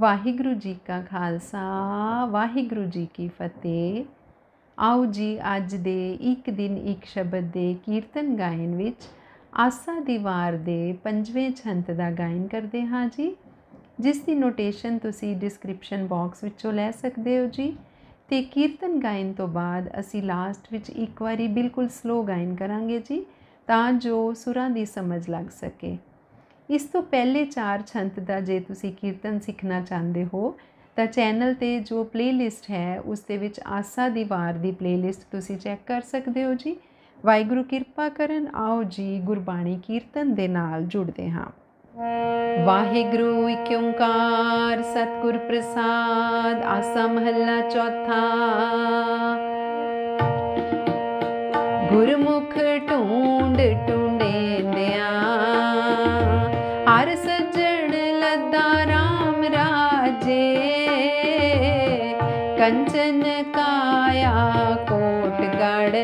ਵਾਹਿਗੁਰੂ ਜੀ ਕਾ ਖਾਲਸਾ, ਵਾਹਿਗੁਰੂ ਜੀ ਕੀ ਫਤਿਹ। ਆਓ ਜੀ, ਅੱਜ ਦੇ ਇੱਕ ਦਿਨ ਇੱਕ ਸ਼ਬਦ ਦੇ ਕੀਰਤਨ ਗਾਇਨ ਵਿੱਚ ਆਸਾ ਦੀਵਾਰ ਦੇ ਪੰਜਵੇਂ ਛੰਤ ਦਾ ਗਾਇਨ ਕਰਦੇ ਹਾਂ ਜੀ। ਜਿਸ ਦੀ ਨੋਟੇਸ਼ਨ ਤੁਸੀਂ ਡਿਸਕ੍ਰਿਪਸ਼ਨ ਬਾਕਸ ਵਿੱਚੋਂ ਲੈ ਸਕਦੇ ਹੋ ਜੀ। ਤੇ ਕੀਰਤਨ ਗਾਇਨ ਤੋਂ ਬਾਅਦ ਅਸੀਂ ਲਾਸਟ ਵਿੱਚ ਇੱਕ ਵਾਰੀ ਬਿਲਕੁਲ ਸਲੋ ਗਾਇਨ ਕਰਾਂਗੇ ਜੀ, ਤਾਂ ਜੋ ਸੁਰਾਂ ਦੀ ਸਮਝ ਲੱਗ ਸਕੇ। ਇਸ ਤੋਂ ਪਹਿਲੇ ਚਾਰ ਛੰਤ ਦਾ ਜੇ ਤੁਸੀਂ ਕੀਰਤਨ ਸਿੱਖਣਾ ਚਾਹੁੰਦੇ ਹੋ, ਤਾਂ ਚੈਨਲ ਤੇ ਜੋ ਪਲੇਲਿਸਟ ਹੈ, ਉਸ ਦੇ ਵਿੱਚ ਆਸਾ ਦੀ ਵਾਰ ਦੀ ਪਲੇਲਿਸਟ ਤੁਸੀਂ ਚੈੱਕ ਕਰ ਸਕਦੇ ਹੋ ਜੀ। ਵਾਹਿਗੁਰੂ ਕਿਰਪਾ ਕਰਨ, ਆਓ ਜੀ ਗੁਰਬਾਣੀ ਕੀਰਤਨ ਦੇ ਨਾਲ ਜੁੜਦੇ ਹਾਂ। ਵਾਹਿਗੁਰੂ, ਇੱਕ ਓੰਕਾਰ ਸਤਿਗੁਰ ਪ੍ਰਸਾਦ, ਆਸਾ ਮਹੱਲਾ ਚੌਥਾ। ਗੁਰਮੁਖ ਢੂੰਡ ਟੁੰਡੇਂਦਿਆਂ काया कोटगढ़।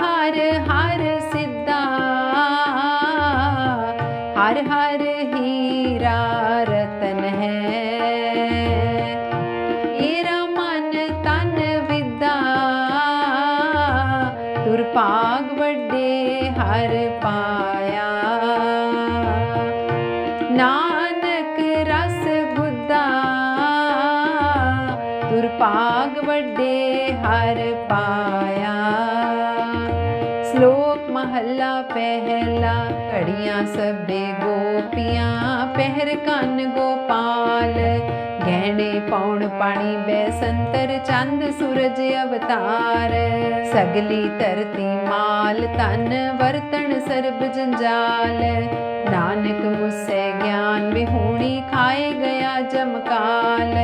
हर हर सिद्धा। हर हर हीरा रतन है। ਦੁਰਭਾਗ ਵੱਡੇ ਹਰ ਪਾਇਆ ਸ਼ਲੋਕ ਮਹੱਲਾ ਪਹਿਲਾ ਘੜੀਆਂ ਸਭੇ ਗੋਪੀਆਂ ਪਹਿਰ ਕੰਨ ਗੋਪਾਲ ਗਹਿਣੇ ਪਾਉਣ ਪਾਣੀ ਬੈ ਸੰਤਰ ਚੰਦ ਸੂਰਜ ਅਵਤਾਰ। ਸਗਲੀ ਧਰਤੀ ਮਾਲ ਤਨ ਵਰਤਣ ਸਰਬ ਜੰਜਾਲ। ਨਾਨਕ ਮੁਸੇ ਗਿਆਨ ਵਿਹੂਣੀ ਖਾਏ ਗਿਆ ਜਮਕਾਲ।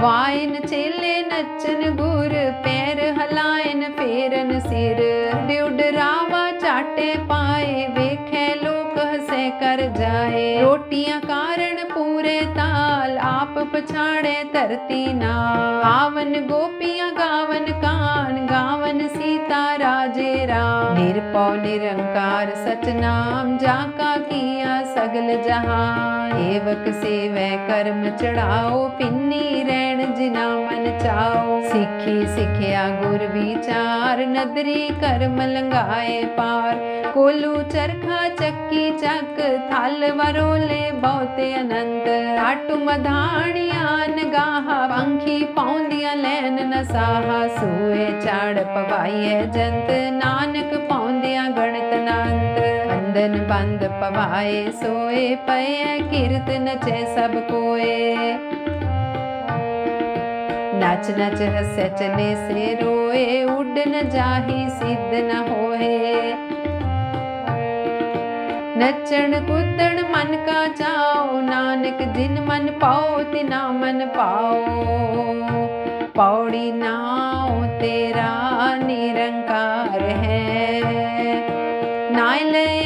ਵਾਇਨ ਚੇਲੇ ਨੱਚਨ ਗੁਰ, ਪੈਰ ਹਲਾਇਨ ਫੇਰਨ ਸਿਰ। ਡਿਉਡ ਰਾਵਾ ਚਾਟੇ ਪਾਏ, ਵੇਖੇ ਲੋਕ ਹਸੇ ਕਰ ਜਾਏ। ਰੋਟੀਆਂ ਕਾਰਨ ਪੂਰੇ ਤਾਲ ਆਪ ਪਛਾੜੇ ਧਰਤੀ ਨਾ। ਆਵਨ ਗੋਪੀਆਂ, ਗਾਵਨ ਕਾਨ, ਗਾਵਨ ਸੀਤਾ ਰਾਜੇ ਰਾਮ। ਨਿਰਪਉ ਨਿਰੰਕਾਰ ਸਤਨਾਮ ਜਾ ਕਾ ਕੀਆ ਸਗਲ ਜਹਾਨ। ਏਵਕ ਸੇਵੈ ਕਰਮ ਚੜਾਓ, ਪਿੰਨੀ ਰਹਿਣ ਜਿਨਾ ਮਨ ਚਾਓ। ਸਿੱਖੀ ਸਿੱਖਿਆ ਗੁਰ ਵਿਚਾਰ, ਨਦਰੀ ਕਰਮ ਲੰਗਾਏ ਪਾਰ। ਕੋਲੂ ਚਰਖਾ ਚੱਕੀ ਚੱਕ, ਥਲ ਵਰੋਲੇ ਬਹੁਤੇ ਅਨੰਤ ਆਟੂ ਮਧਾਣੀਆਂ ਨਗਾਹਾ, ਪੰਖੀ ਪਾਉਂਦੀਆਂ ਲੈਨ ਨਸਾਹਾ। ਸੂਏ ਚਾੜ ਪਵਾਈਏ ਜੰਤ, ਨਾਨਕ ਪਾਉਂਦਿਆਂ ਗਣਤ ਨਾਨ ਬੰਧਨ ਬੰਦ ਪਵਾਏ, ਸੋਏ ਪਏ ਕੀਰਤ ਨਚੇ ਸਭ ਕੋਏ। ਨਚ ਨਚ ਹੱਸੇ ਚਲੇ ਸੇ ਰੋਏ ਉੱਡ ਨ ਜਾਹੀ ਸਿੱਧ ਨ ਹੋਏ। ਨੱਚਣ ਕੁੱਦਣ ਮਨ ਕਾ ਚਾਓ, ਨਾਨਕ ਜਿਨ ਮਨ ਪਾਓ, ਤਿਨਾ ਮਨ ਪਾਓ। ਪੌੜੀ ਨਾਉ ਤੇਰਾ ਨਿਰੰਕਾਰ ਹੈ। ਨਾਇ ਲੈ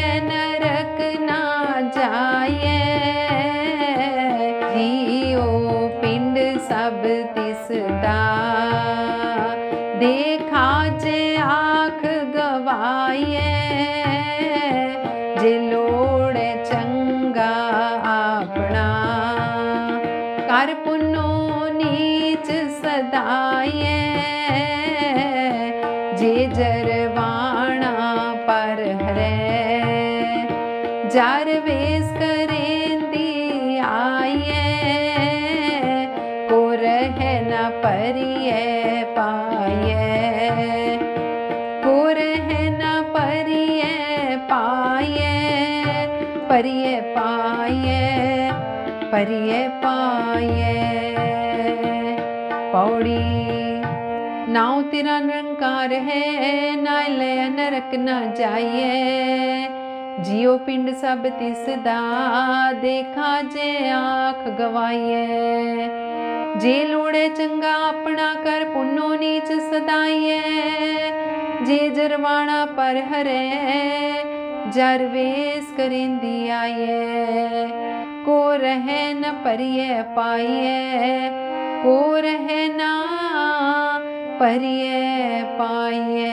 जरवाणा पर हरे जार वेस करेंदी आये को रह न परिये पाये को कुर न परिये पाये परिये पाये परिये पाये पौड़ी ਨਾਉ ਤੇਰਾ ਨਿਰੰਕਾਰ ਹੈ, ਨਾ ਲੈ ਨਰਕ ਨਾ ਜਾਈਏ ਜਿਉ ਪਿੰਡ ਸਭ ਤਿਸ ਦਾ, ਦੇਖਾ ਜੇ ਆਖ ਗਵਾਈਏ ਜੇ ਲੋੜੇ ਚੰਗਾ ਆਪਣਾ ਕਰ, ਪੁੰਨੋ ਨੀਚ ਸਦਾਈਏ ਜੇ ਜਰਵਾਣਾ ਪਰ ਹਰੇ, ਜਰ ਵੇਸ ਕਰਿੰਦੀ ਆਈਏ ਕੋ ਰਹਿ ਨ ਪਰਿਏ ਪਾਈਏ ਕੋ ਰਹਿ ਨਾ ਪਰਿਏ ਪਾਈਏ।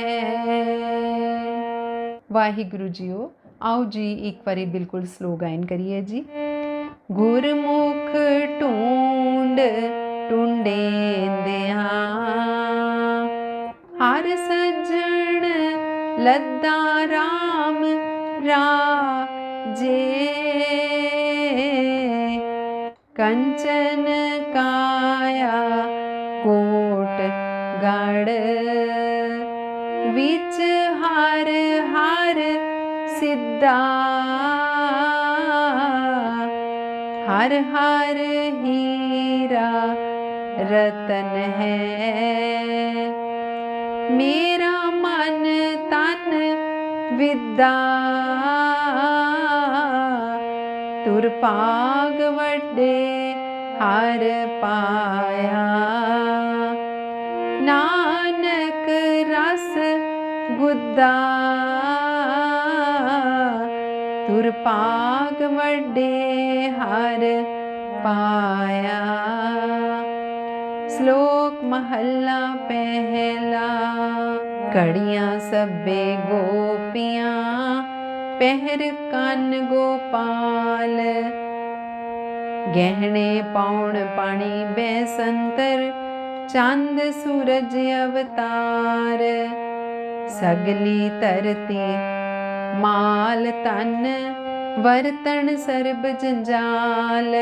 ਵਾਹਿਗੁਰੂ ਜੀਓ, ਆਓ ਜੀ ਇੱਕ ਵਾਰੀ ਬਿਲਕੁਲ ਸਲੋ ਗਾਇਨ ਕਰੀਏ ਜੀ। ਗੁਰਮੁਖ ਢੂੰਡ ਟੁੰਡੇਂਦਿਆਂ ਹਰ ਸੱਜਣ ਲੱਦਾ ਰਾਮ ਰਾਜੇ। ਕੰਚਨ ਕਾਇਆ ਸਿੱਧਾ ਹਰ ਹਰ ਹੀਰਾ ਰਤਨ ਹੈ। ਮੇਰਾ ਮਨ ਤਨ ਵਿਦਾ। ਤੁਰ ਪਾਗ ਵੱਡੇ ਹਰ ਪਾਇਆ। ਨਾਨਕ ਰਸ ਗੁੱਦਾ ਤੁਰ ਪਾਗ ਵੱਡੇ ਹਰ ਪਾਇਆ। ਸ਼ਲੋਕ ਮਹੱਲਾ ਪਹਿਲਾ ਕੜੀਆਂ ਸਭੇ ਗੋਪੀਆਂ, ਪਹਿਰ ਕੰਨ ਗੋਪਾਲ। ਗਹਿਣੇ ਪਾਉਣ ਪਾਣੀ ਬੈਸੰਤਰ ਚੰਦ ਸੂਰਜ ਅਵਤਾਰ। ਸਗਲੀ ਧਰਤੀ। ਮਾਲ ਤਨ ਵਰਤਣ ਸਰਬ ਜੰਜਾਲ।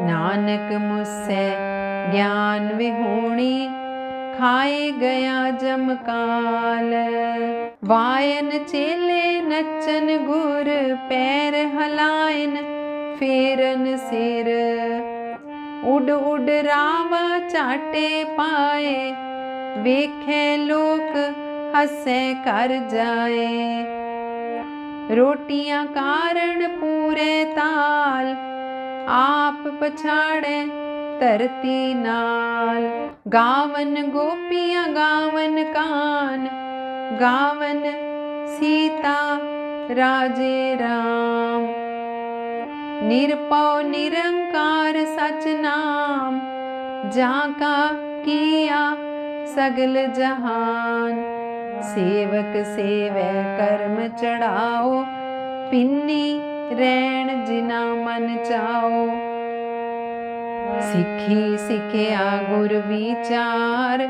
ਨਾਨਕ ਮੁਸੇ ਗਿਆਨ ਵਿਹੂਣੀ, ਖਾਏ ਗਿਆ ਜਮਕਾਲ ਵਾਇਨ ਚੇਲੇ ਨੱਚਨ ਗੁਰ, ਪੈਰ ਹਲਾਇਨ ਫੇਰਨ ਸਿਰ। ਉਡ ਉਡ ਰਾਵਾ ਝਾਟੇ ਪਾਏ, ਵੇਖੇ ਲੋਕ ਹੱਸੇ ਕਰ ਜਾਏ। ਰੋਟੀਆਂ ਕਾਰਨ ਪੂਰੇ ਤਾਲ, ਆਪ ਪਛਾੜੇ ਧਰਤੀ ਨਾਲ। ਗਾਵਨ ਗੋਪੀਆਂ, ਗਾਵਨ ਕਾਨ, ਗਾਵਨ ਸੀਤਾ, ਰਾਜੇ ਰਾਮ। ਨਿਰਪਉ ਨਿਰੰਕਾਰ ਸਚ ਨਾਮ, ਜਾਂ ਕਾ ਕੀਆ ਸਗਲ ਜਹਾਨ। ਸੇਵਕ ਸੇਵੈ, ਕਰਮ ਚੜਾਓ। ਪਿੰਨੀ ਰਹਿਣ ਜਿਨਾ ਮਨ ਚਾਓ। ਸਿੱਖੀ ਸਿੱਖਿਆ ਗੁਰ ਵਿਚਾਰ,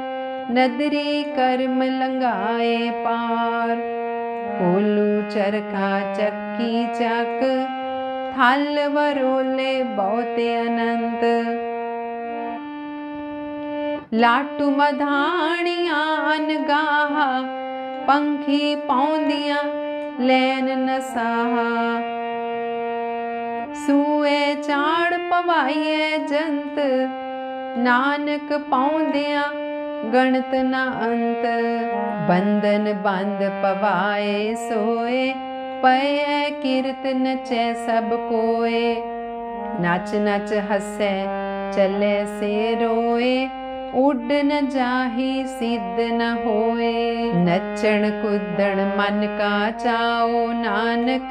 ਨਦਰੀ ਕਰਮ ਲੰਘਾਏ ਪਾਰ। ਕੋਲੂ ਚਰਖਾ ਚੱਕੀ ਚੱਕ, ਥਲ ਵਰੋਲੇ ਬਹੁਤੇ ਅਨੰਤ। ਲਾਟੂ ਮਧਾਣੀਆਂ ਅਨਗਾਹਾ ਪੰਖੀ ਪਾਉਂਦੀਆਂ ਲੈਨ ਨਸਾਹਾ ਸੂਏ ਚਾੜ ਪਵਾਈਏ ਜੰਤ, ਨਾਨਕ ਪਾਉਂਦਿਆਂ ਗਣਤ ਨਾ ਅੰਤ। ਬੰਧਨ ਬੰਦ ਪਵਾਏ ਸੋਏ ਪਏ ਕੀਰਤ ਨਚੈ ਸਭ ਕੋਏ। ਨੱਚ ਨੱਚ ਹੱਸੈ, ਚੱਲੇ ਸੇ ਰੋਏ। उड न जाहि सिद्ध न होए। नचण कुदण मन का चाओ नानक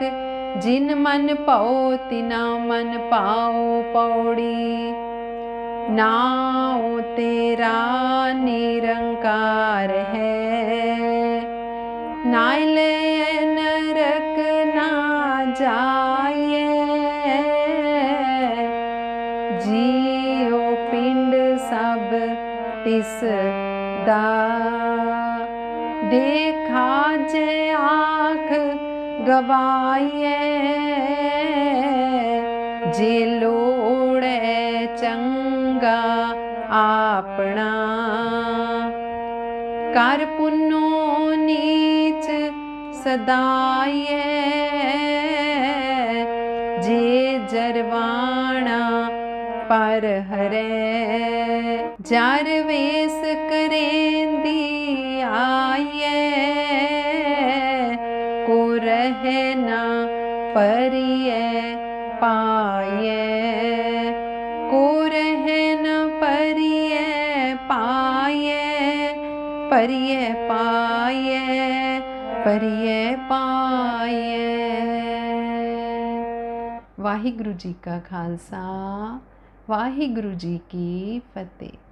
जिन मन पौ तिना मन पाओ पौड़ी। नाओ तेरा निरंकार ਜੇ ਆਖ ਗਵਾਈਏ ਜੇ ਲੋੜੇ ਚੰਗਾ ਆਪਣਾ। ਕਰ ਪੁੰਨੋ ਨੀਚ ਸਦਾਈਏ ਜੇ ਜਰਵਾਣਾ ਪਰ ਹਰੇ, ਜਰ ਵੇਸ ਕਰੇਂਦੀ ਪਰਿਏ ਪਾਈਏ ਪਰਿਏ ਪਾਈਏ। ਵਾਹਿਗੁਰੂ ਜੀ ਕਾ ਖਾਲਸਾ ਵਾਹਿਗੁਰੂ ਜੀ ਕੀ ਫਤਿਹ।